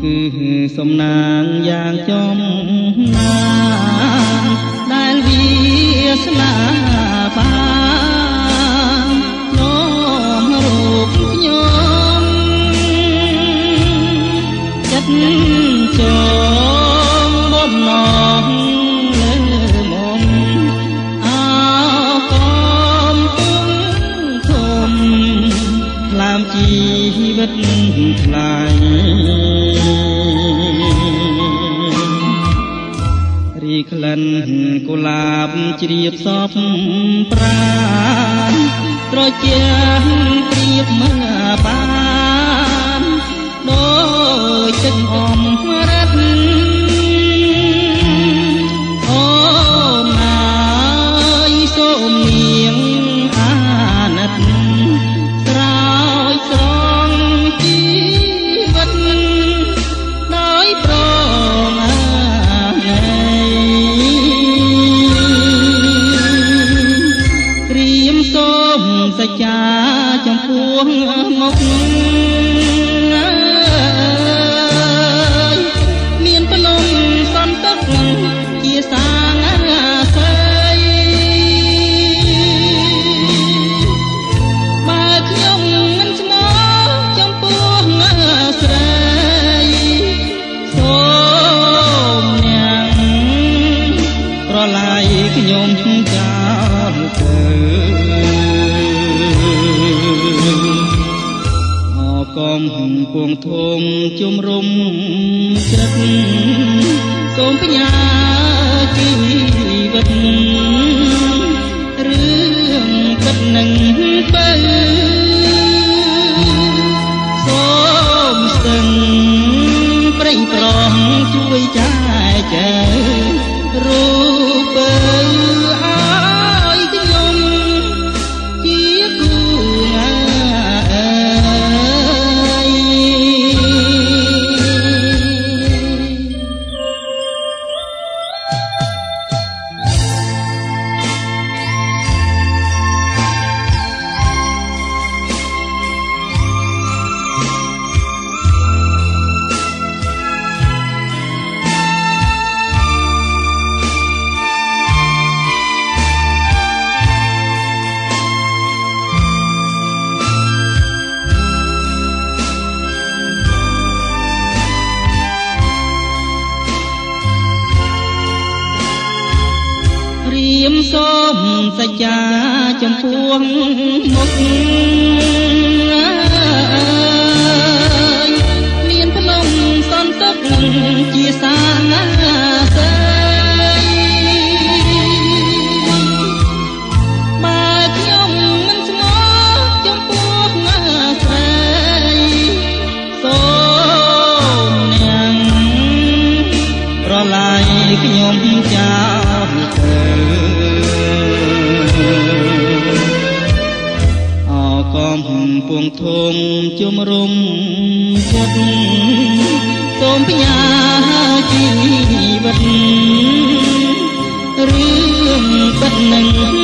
គឺសំណាងយ៉ាងចំណានដែលវាស្នាបាននាំរូបខ្ក្លិនកុលាបជ្រាបសពប្រានត្រជាព្រៀបមើបានដូចទឹកអំរ សច្ចាចំពោះមុខមានផ្លុំសន្តិកជាសាងអាស័យបើខ្ញុំមិនស្មោះចំពោះស្រីសូមអ្នកប្រឡាយខ្ញុំចោលទៅ អកំពុងធំជំរុំចិត្តសូមបញ្ញាជីវិតរឿងពិតនឹងបើសូមស្ទឹងប្រេងប្រងជួយចែកចែករូបបើ សច្ចាចំពោះមុខមានភ្នំសន្តិកជាសាងាស័ ពុងធំជំរុំចិត្តសូមបញ្ញាជីវិតរឿងពិតនឹងទៅ